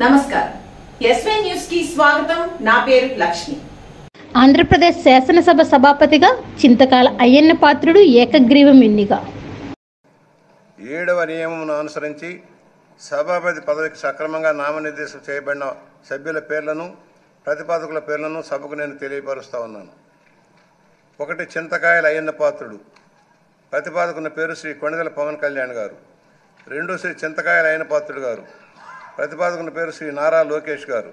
నమస్కారం. ఎస్వై న్యూస్కి స్వాగతం. నా పేరు లక్ష్మి. ఆంధ్రప్రదేశ్ శాసనసభ సభాపతిగా చింతకాల అయ్యన్న పాత్రుడు ఏకగ్రీవం ఎన్నిక. ఏడవ నియమమును అనుసరించి సభాపతి పదవికి సక్రమంగా నామనిర్దేశం చేయబడిన సభ్యుల పేర్లను ప్రతిపాదకుల పేర్లను సభకు నేను తెలియపరుస్తా ఉన్నాను. ఒకటి చింతకాయల అయ్యన్న పాత్రుడు. ప్రతిపాదకున్న పేరు శ్రీ కొణిదెల పవన్ కళ్యాణ్ గారు. రెండు శ్రీ చింతకాయల అయ్యన్న పాత్రుడు గారు. ప్రతిపాదకుని పేరు శ్రీ నారా లోకేష్ గారు.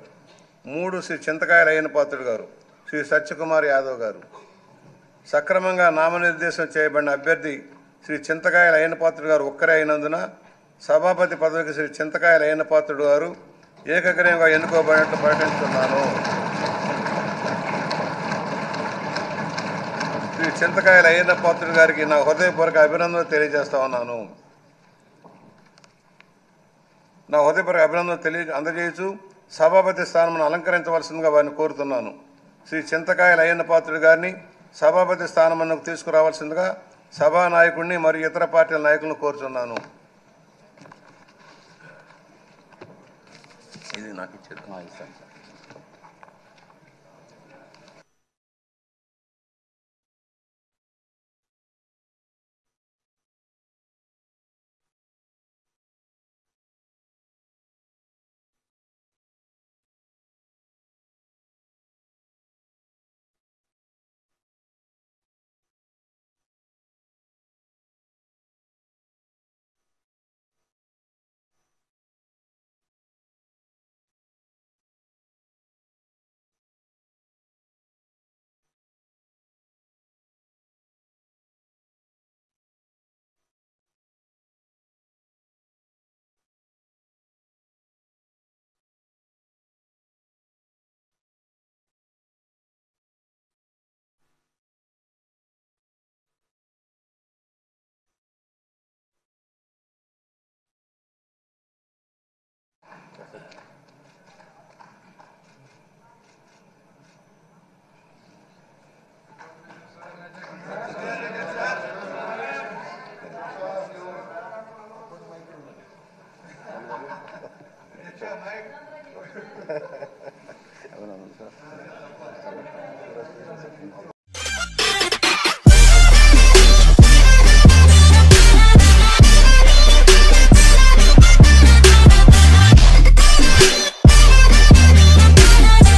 మూడు శ్రీ చింతకాయల అయ్యనపాత్రుడు గారు. శ్రీ సత్యకుమార్ యాదవ్ గారు. సక్రమంగా నామనిర్దేశం చేయబడిన అభ్యర్థి శ్రీ చింతకాయల అయ్యనపాత్రుడు గారు ఒక్కరే అయినందున సభాపతి పదవికి శ్రీ చింతకాయల అయ్యనపాత్రుడు గారు ఏకగ్రయంగా ఎన్నుకోబడినట్లు ప్రకటిస్తున్నాను. శ్రీ చింతకాయల అయ్యనపాత్రుడు గారికి నా హృదయపూర్వక అభినందనలు తెలియజేస్తా ఉన్నాను. నా హృదయపూర్వక అభినందనలు తెలియ అందజేయచ్చు సభాపతి స్థానమును అలంకరించవలసిందిగా వారిని కోరుతున్నాను. శ్రీ చింతకాయల అయ్యన్న పాత్రుడు గారిని సభాపతి స్థానమునకు తీసుకురావాల్సిందిగా సభా నాయకుడిని మరియు ఇతర పార్టీల నాయకులను కోరుతున్నాను ఇది నాకు ఇచ్చేది. Amén.